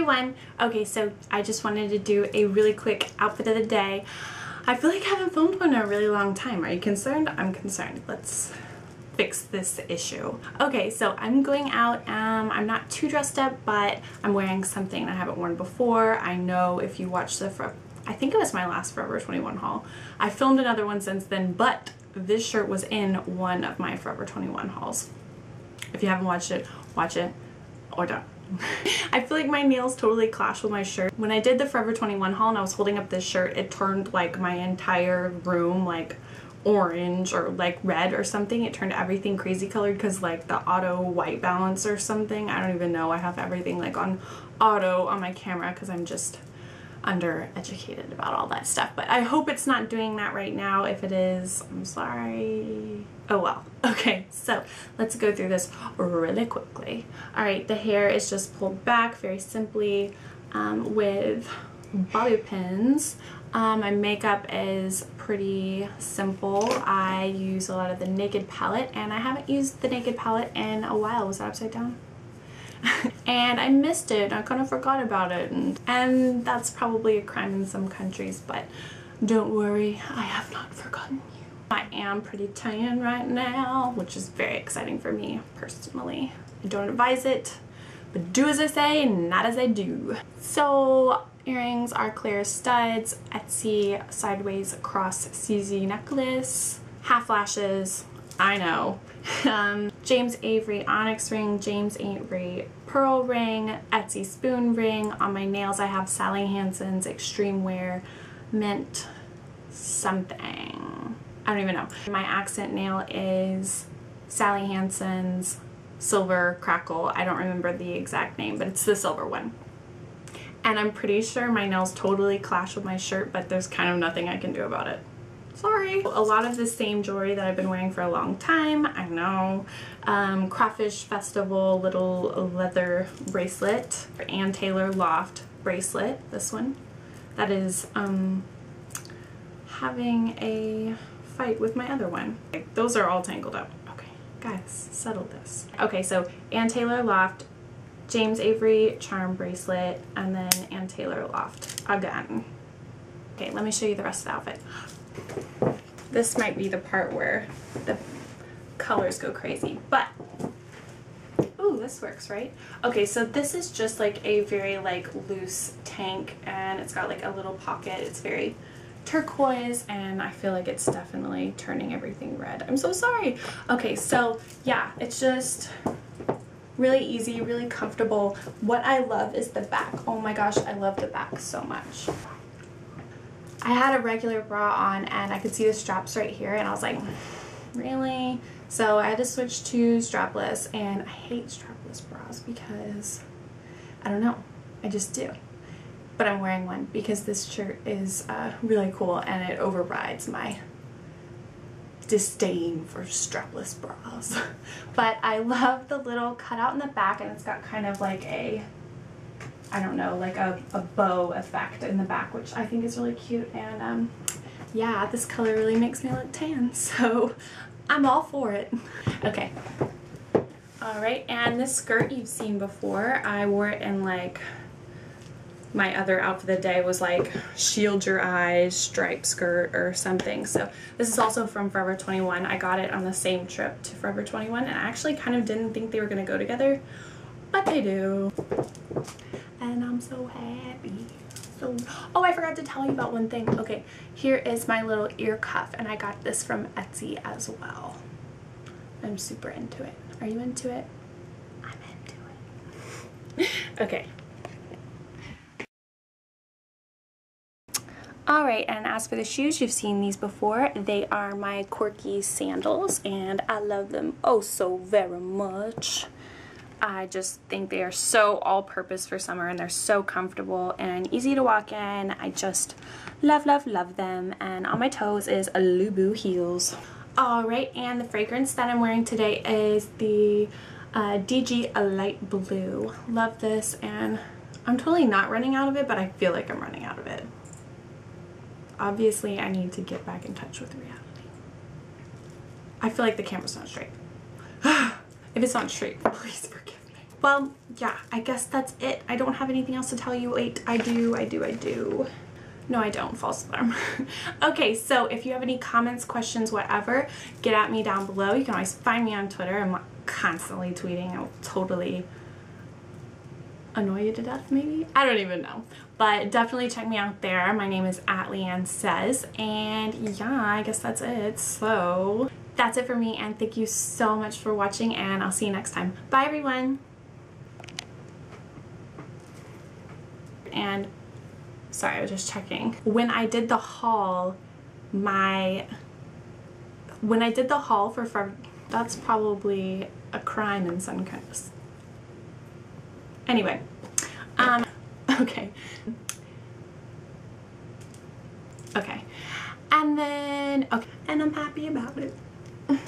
everyone! Okay, so I just wanted to do a really quick outfit of the day. I feel like I haven't filmed one in a really long time. Are you concerned? I'm concerned. Let's fix this issue. Okay, so I'm going out. Um, I'm not too dressed up, but I'm wearing something I haven't worn before. I know if you watch the, I think it was my last Forever 21 haul. I filmed another one since then, but this shirt was in one of my Forever 21 hauls. If you haven't watched it, watch it or don't. I feel like my nails totally clash with my shirt. When I did the Forever 21 haul and I was holding up this shirt, it turned like my entire room like orange or like red or something. It turned everything crazy colored because like the auto white balance or something. I don't even know. I have everything like on auto on my camera because I'm just undereducated about all that stuff. But I hope it's not doing that right now. If it is, I'm sorry. Oh well. Okay, so let's go through this really quickly. All right, the hair is just pulled back very simply um, with bobby pins. Um, my makeup is pretty simple. I use a lot of the Naked palette and I haven't used the Naked palette in a while. Was that upside down? and I missed it. I kind of forgot about it. And, and that's probably a crime in some countries, but don't worry, I have not forgotten you. I am pretty tan right now, which is very exciting for me personally. I don't advise it, but do as I say, not as I do. So earrings are Claire studs, Etsy sideways cross CZ necklace, half lashes, I know, um, James Avery onyx ring, James Avery pearl ring, Etsy spoon ring. On my nails I have Sally Hansen's Extreme Wear Mint something. I don't even know. My accent nail is Sally Hansen's Silver Crackle. I don't remember the exact name, but it's the silver one. And I'm pretty sure my nails totally clash with my shirt, but there's kind of nothing I can do about it. Sorry. A lot of the same jewelry that I've been wearing for a long time. I know. Um, Crawfish Festival little leather bracelet. Ann Taylor Loft bracelet. This one. That is um, having a fight with my other one. Those are all tangled up. Okay, guys, settle this. Okay, so Ann Taylor Loft, James Avery charm bracelet, and then Ann Taylor Loft again. Okay, let me show you the rest of the outfit. This might be the part where the colors go crazy, but ooh, this works, right? Okay, so this is just like a very like loose tank and it's got like a little pocket. It's very turquoise and I feel like it's definitely turning everything red. I'm so sorry. Okay, so yeah, it's just really easy, really comfortable. What I love is the back. Oh my gosh, I love the back so much. I had a regular bra on and I could see the straps right here and I was like, really? So I had to switch to strapless and I hate strapless bras because I don't know, I just do. But I'm wearing one because this shirt is uh, really cool and it overrides my disdain for strapless bras. but I love the little cutout in the back and it's got kind of like a I don't know, like a, a bow effect in the back, which I think is really cute. And um, yeah, this color really makes me look tan, so I'm all for it. Okay. Alright, and this skirt you've seen before, I wore it in like, my other outfit of the day was like shield your eyes stripe skirt or something. So this is also from Forever 21. I got it on the same trip to Forever 21 and I actually kind of didn't think they were going to go together, but they do and I'm so happy. So, oh, I forgot to tell you about one thing. Okay, here is my little ear cuff, and I got this from Etsy as well. I'm super into it. Are you into it? I'm into it. okay. Alright, and as for the shoes, you've seen these before. They are my Korkease sandals, and I love them oh so very much. I just think they are so all-purpose for summer and they're so comfortable and easy to walk in. I just love, love, love them. And on my toes is a Lubu heels. Alright, and the fragrance that I'm wearing today is the uh, DG Light Blue. Love this and I'm totally not running out of it, but I feel like I'm running out of it. Obviously, I need to get back in touch with reality. I feel like the camera's not straight. if it's not straight, please forgive. Well, yeah, I guess that's it. I don't have anything else to tell you. Wait, I do, I do, I do. No, I don't. False alarm. okay, so if you have any comments, questions, whatever, get at me down below. You can always find me on Twitter. I'm constantly tweeting. I'll totally annoy you to death, maybe? I don't even know. But definitely check me out there. My name is at LeighAnnSays. And yeah, I guess that's it. So that's it for me. And thank you so much for watching. And I'll see you next time. Bye, everyone. And sorry, I was just checking. When I did the haul, my when I did the haul for that's probably a crime in some kinds. Anyway, um, okay. Okay. And then, okay, and I'm happy about it.